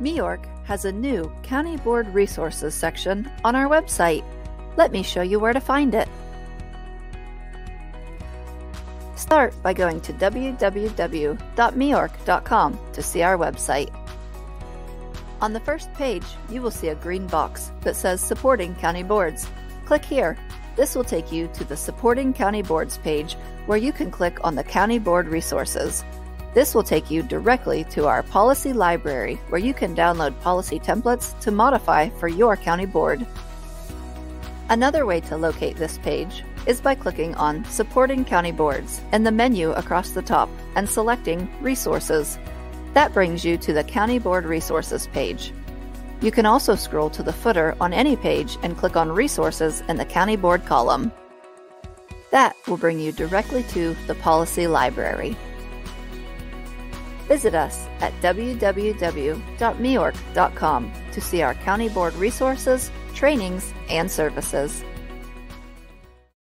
MEORC has a new County Board Resources section on our website. Let me show you where to find it. Start by going to www.meorc.com to see our website. On the first page, you will see a green box that says Supporting County Boards. Click here. This will take you to the Supporting County Boards page where you can click on the County Board Resources. This will take you directly to our policy library where you can download policy templates to modify for your county board. Another way to locate this page is by clicking on Supporting County Boards in the menu across the top and selecting Resources. That brings you to the County Board Resources page. You can also scroll to the footer on any page and click on Resources in the County Board column. That will bring you directly to the Policy Library. Visit us at www.meorc.com to see our County Board resources, trainings, and services.